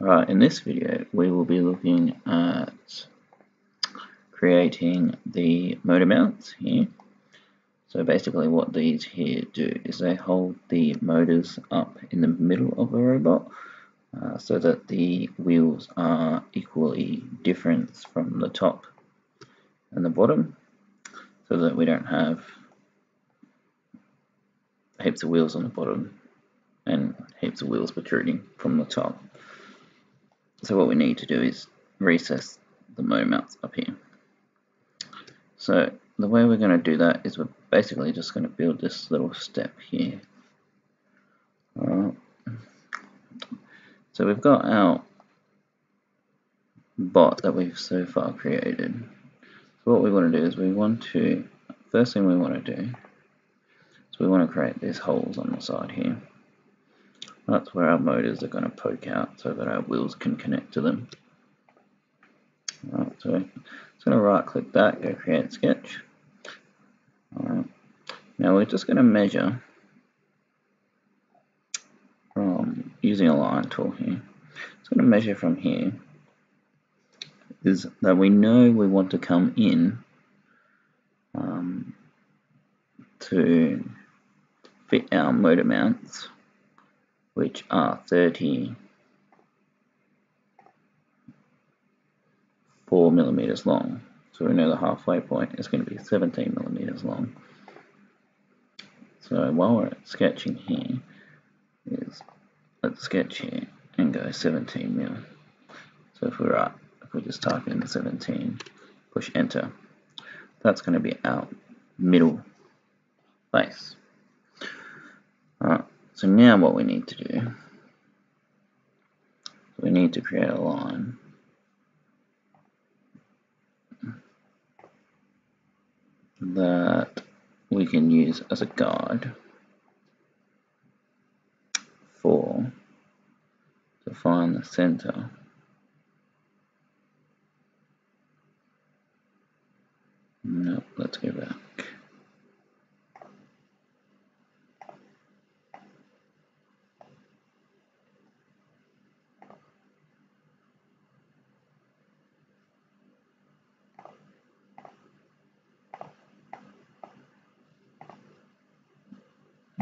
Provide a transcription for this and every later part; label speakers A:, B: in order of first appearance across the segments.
A: Right, in this video we will be looking at creating the motor mounts here. So basically what these here do is they hold the motors up in the middle of the robot uh, so that the wheels are equally different from the top and the bottom so that we don't have heaps of wheels on the bottom and heaps of wheels protruding from the top. So what we need to do is recess the motor mounts up here. So the way we're going to do that is we're basically just going to build this little step here. Alright. So we've got our bot that we've so far created. So what we want to do is we want to, first thing we want to do is we want to create these holes on the side here. That's where our motors are going to poke out so that our wheels can connect to them. Right, so I'm going to right click that, go create sketch. Right. Now we're just going to measure from using a line tool here. It's going to measure from here is that we know we want to come in um, to fit our motor mounts which are 34 millimeters long. So we know the halfway point is going to be 17 millimeters long. So while we're sketching here, is let's sketch here and go 17 mil. So if we're up, if we just type in 17, push enter, that's going to be our middle base. Alright, so now what we need to do, we need to create a line. That we can use as a guide for to find the center no let's go back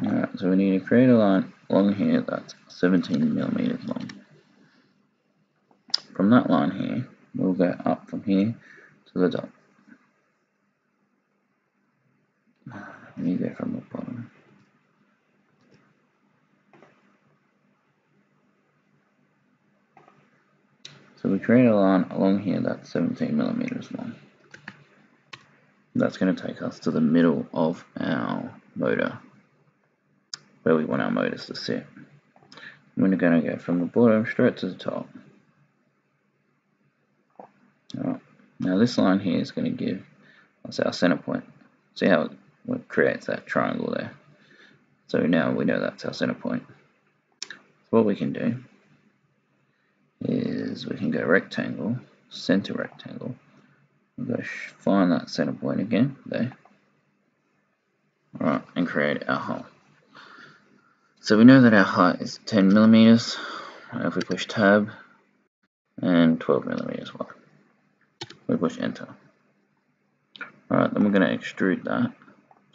A: Alright, so we need to create a line along here that's 17 millimeters long. From that line here, we'll go up from here to the top. Need to go from the bottom. So we create a line along here that's 17 millimeters long. That's going to take us to the middle of our motor where we want our motors to sit. We're going to go from the bottom straight to the top. Right. Now this line here is going to give us our center point. See how it creates that triangle there. So now we know that's our center point. So what we can do is we can go rectangle, center rectangle, we'll go find that center point again there. Alright, and create our hole. So we know that our height is 10 millimeters. If we push tab, and 12 millimeters wide. We push enter. Alright, then we're going to extrude that.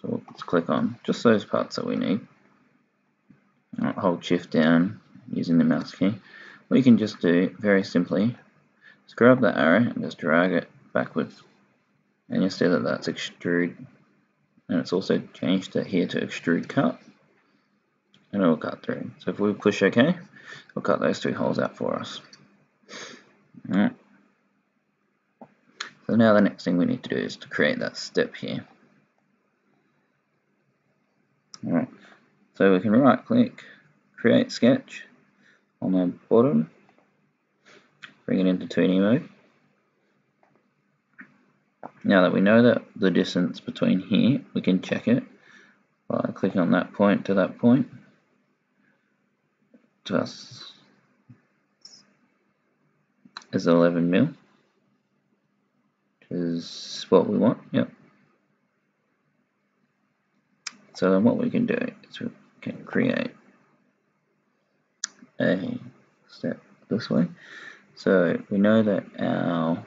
A: So let's click on just those parts that we need. Right, hold shift down using the mouse key. What you can just do very simply is grab that arrow and just drag it backwards. And you'll see that that's extrude. And it's also changed it here to extrude cut and it'll cut through. So if we push OK, it'll cut those two holes out for us. Alright. So now the next thing we need to do is to create that step here. Alright, so we can right click, create sketch on the bottom, bring it into 2D mode. Now that we know that the distance between here, we can check it by clicking on that point to that point us is 11 mil, which is what we want, yep. So then what we can do is we can create a step this way. So we know that our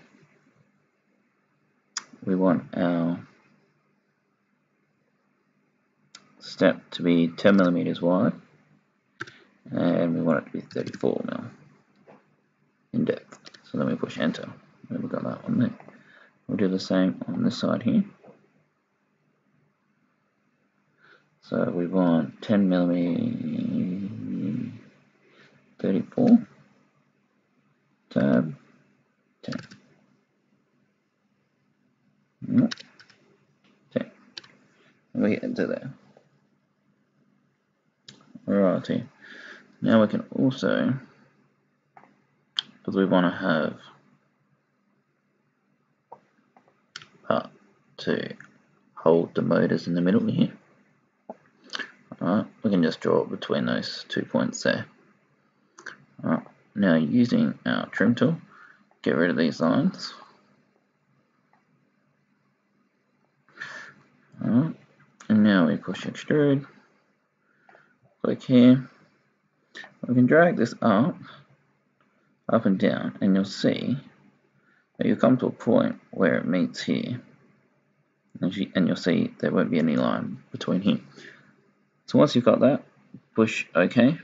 A: we want our step to be 10 millimeters wide and we want it to be 34 mil in depth. So then we push enter and we've got that one there. We'll do the same on this side here. So we want 10 millimeter 34 tab 10. Nope. 10. And we enter there. Alrighty. Now we can also, because we want to have part to hold the motors in the middle here. Alright, we can just draw between those two points there. Alright, now using our trim tool, get rid of these lines. Alright, and now we push extrude, click here, we can drag this up, up and down, and you'll see that you come to a point where it meets here, and, you, and you'll see there won't be any line between here. So once you've got that, push OK,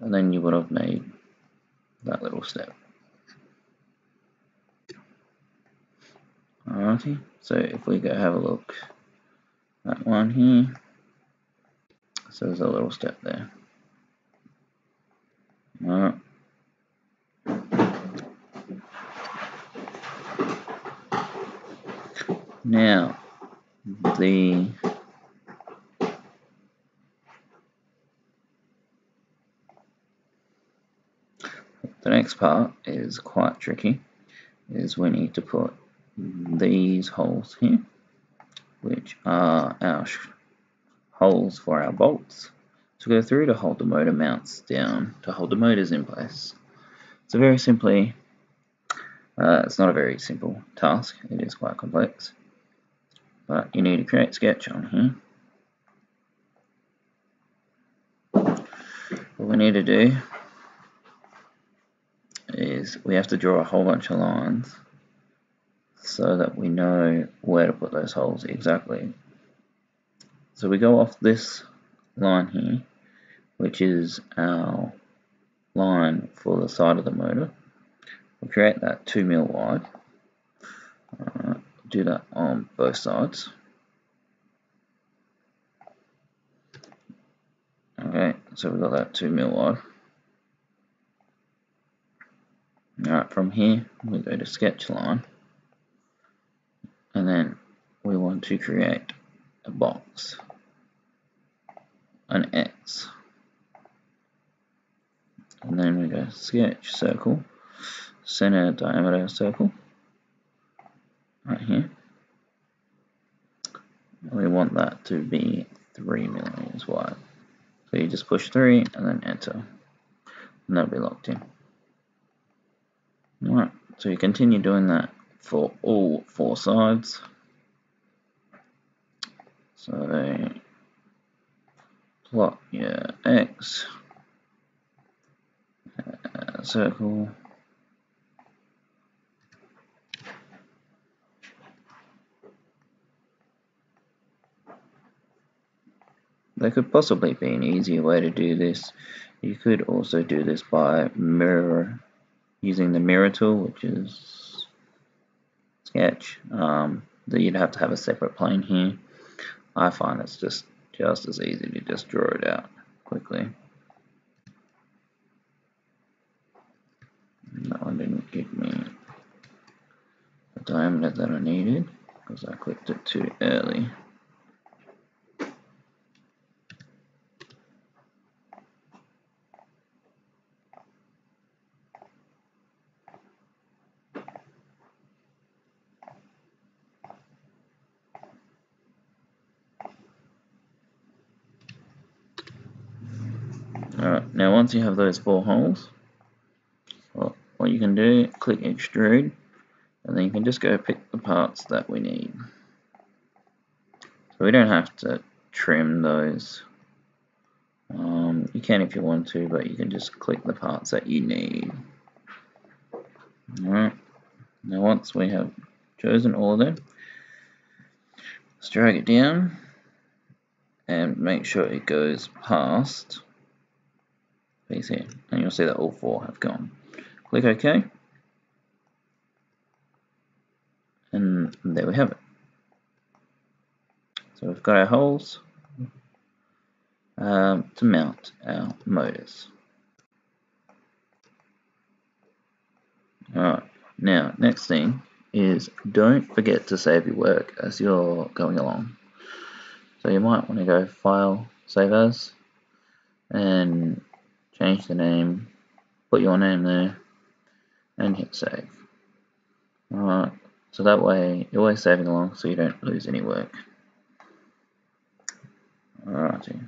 A: and then you would have made that little step. Alrighty, so if we go have a look at one here, so there's a little step there. Now, the The next part is quite tricky, is we need to put these holes here, which are our holes for our bolts, to go through to hold the motor mounts down, to hold the motors in place. So very simply, uh, it's not a very simple task, it is quite complex, but you need to create sketch on here. What we need to do is we have to draw a whole bunch of lines so that we know where to put those holes exactly. So we go off this line here, which is our line for the side of the motor. We'll create that 2 mil wide. Uh, do that on both sides. Okay, so we've got that 2 mil wide. Alright, from here we go to sketch line and then we want to create a box, an X, and then we go sketch circle, center diameter circle, right here. We want that to be 3 millimeters wide. So you just push 3 and then enter, and that'll be locked in. Alright, so you continue doing that for all four sides. So plot your X, uh, circle, There could possibly be an easier way to do this. You could also do this by mirror using the mirror tool, which is sketch. Um, you'd have to have a separate plane here. I find it's just just as easy to just draw it out quickly. That one didn't give me the diameter that I needed because I clicked it too early. Alright, now once you have those four holes, what you can do, click extrude, and then you can just go pick the parts that we need. So we don't have to trim those Um, you can if you want to, but you can just click the parts that you need. Alright, now once we have chosen all of them, let's drag it down and make sure it goes past these here, and you'll see that all four have gone. Click OK, and there we have it. So we've got our holes um, to mount our motors. Alright, now next thing is don't forget to save your work as you're going along. So you might want to go File, Save As, and change the name, put your name there, and hit Save. Alright, so that way you're always saving along so you don't lose any work. Alrighty.